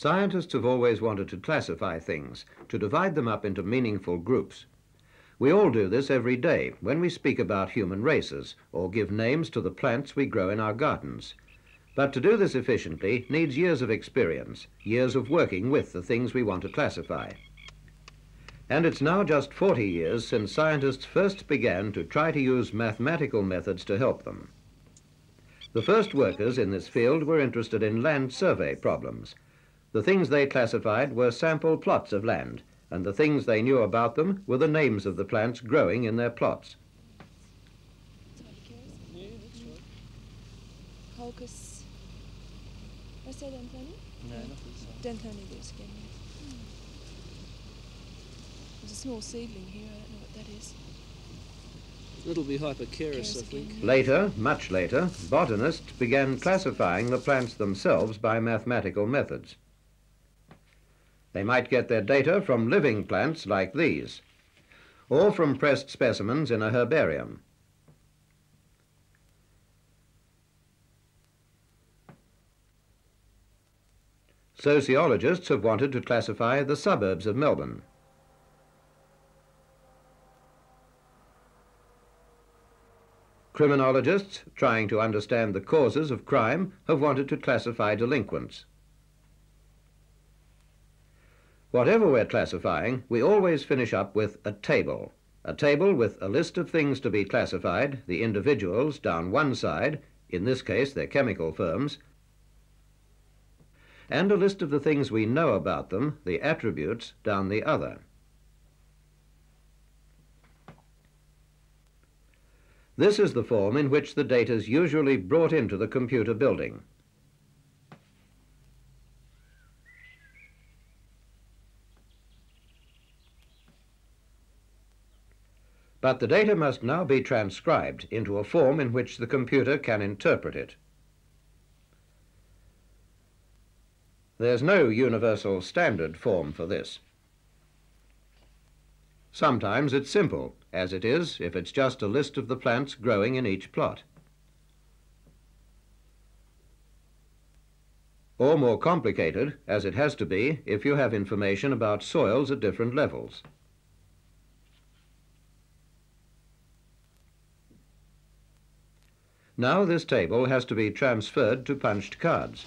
Scientists have always wanted to classify things, to divide them up into meaningful groups. We all do this every day when we speak about human races or give names to the plants we grow in our gardens. But to do this efficiently needs years of experience, years of working with the things we want to classify. And it's now just 40 years since scientists first began to try to use mathematical methods to help them. The first workers in this field were interested in land survey problems. The things they classified were sample plots of land, and the things they knew about them were the names of the plants growing in their plots. Crocus. Vad säger den planeten? Nej, nothing so. Den planeten is again. There's a small seedling here, I don't know what that is. It'll be Hypochaeris, I think. Later, much later, botanists began classifying the plants themselves by mathematical methods. They might get their data from living plants like these, or from pressed specimens in a herbarium. Sociologists have wanted to classify the suburbs of Melbourne. Criminologists, trying to understand the causes of crime, have wanted to classify delinquents. Whatever we're classifying, we always finish up with a table. A table with a list of things to be classified, the individuals down one side, in this case they're chemical firms, and a list of the things we know about them, the attributes, down the other. This is the form in which the data is usually brought into the computer building. But the data must now be transcribed into a form in which the computer can interpret it. There's no universal standard form for this. Sometimes it's simple, as it is if it's just a list of the plants growing in each plot. Or more complicated, as it has to be if you have information about soils at different levels. Now this table has to be transferred to punched cards.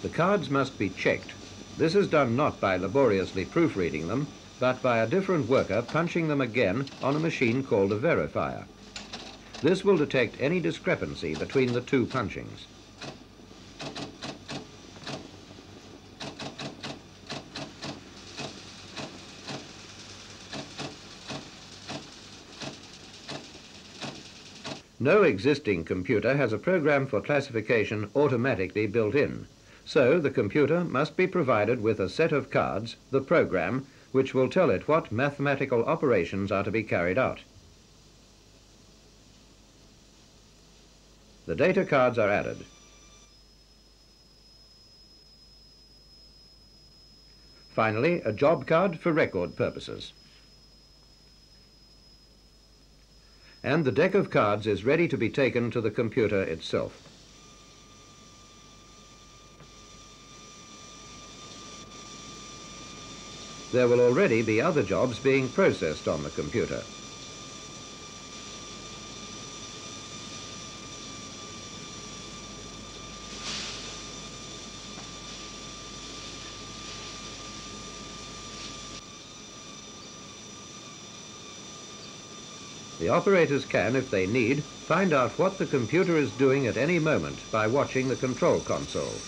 The cards must be checked. This is done not by laboriously proofreading them, but by a different worker punching them again on a machine called a verifier. This will detect any discrepancy between the two punchings. No existing computer has a program for classification automatically built in. So the computer must be provided with a set of cards, the program, which will tell it what mathematical operations are to be carried out. The data cards are added. Finally, a job card for record purposes. And the deck of cards is ready to be taken to the computer itself. There will already be other jobs being processed on the computer. The operators can, if they need, find out what the computer is doing at any moment by watching the control console.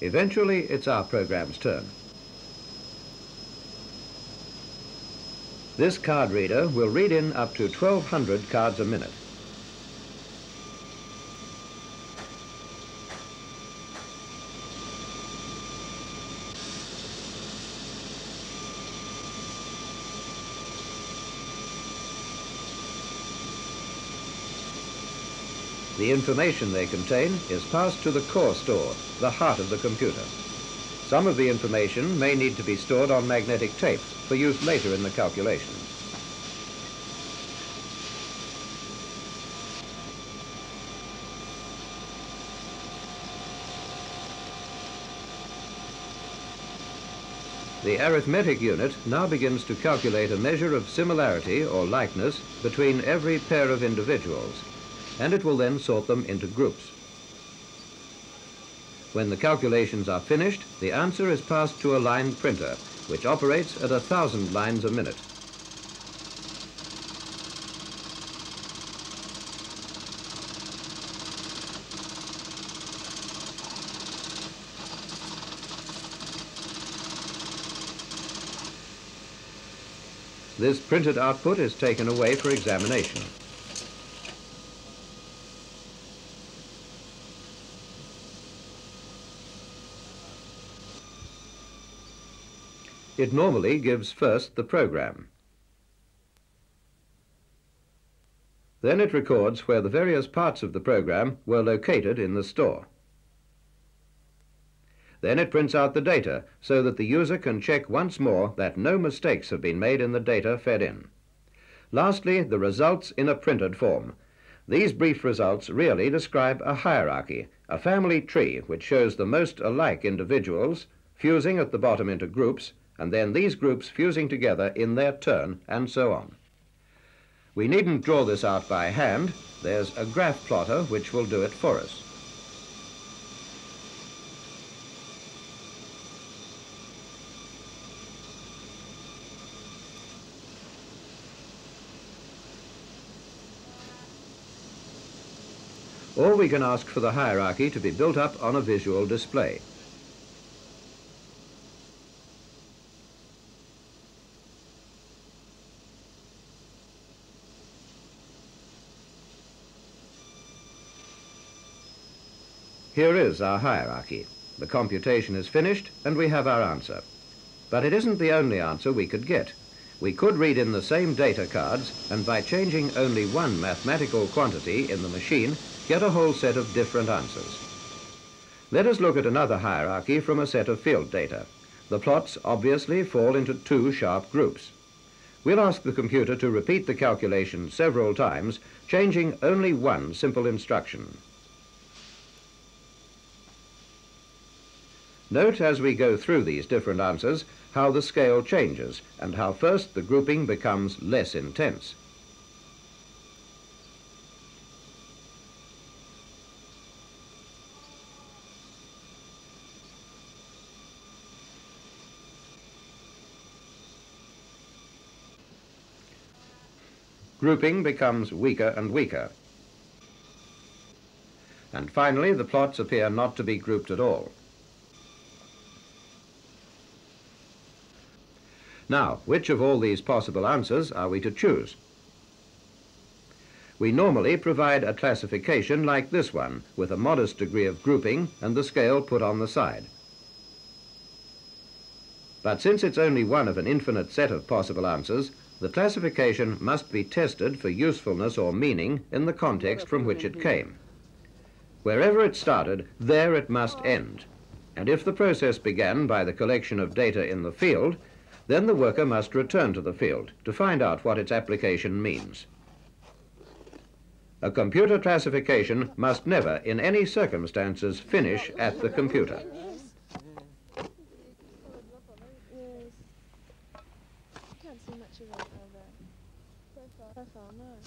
Eventually, it's our program's turn. This card reader will read in up to 1,200 cards a minute. The information they contain is passed to the core store, the heart of the computer. Some of the information may need to be stored on magnetic tape for use later in the calculations. The arithmetic unit now begins to calculate a measure of similarity or likeness between every pair of individuals and it will then sort them into groups. When the calculations are finished, the answer is passed to a line printer, which operates at a thousand lines a minute. This printed output is taken away for examination. It normally gives first the program. Then it records where the various parts of the program were located in the store. Then it prints out the data so that the user can check once more that no mistakes have been made in the data fed in. Lastly, the results in a printed form. These brief results really describe a hierarchy, a family tree which shows the most alike individuals fusing at the bottom into groups and then these groups fusing together in their turn, and so on. We needn't draw this out by hand. There's a graph plotter which will do it for us. Or we can ask for the hierarchy to be built up on a visual display. Here is our hierarchy. The computation is finished and we have our answer. But it isn't the only answer we could get. We could read in the same data cards and by changing only one mathematical quantity in the machine, get a whole set of different answers. Let us look at another hierarchy from a set of field data. The plots obviously fall into two sharp groups. We'll ask the computer to repeat the calculation several times, changing only one simple instruction. Note as we go through these different answers how the scale changes and how first the grouping becomes less intense. Grouping becomes weaker and weaker. And finally, the plots appear not to be grouped at all. Now, which of all these possible answers are we to choose? We normally provide a classification like this one, with a modest degree of grouping and the scale put on the side. But since it's only one of an infinite set of possible answers, the classification must be tested for usefulness or meaning in the context from which it came. Wherever it started, there it must end. And if the process began by the collection of data in the field, then the worker must return to the field to find out what its application means. A computer classification must never, in any circumstances, finish at the computer. Can't see much of it over. So far, so far, no.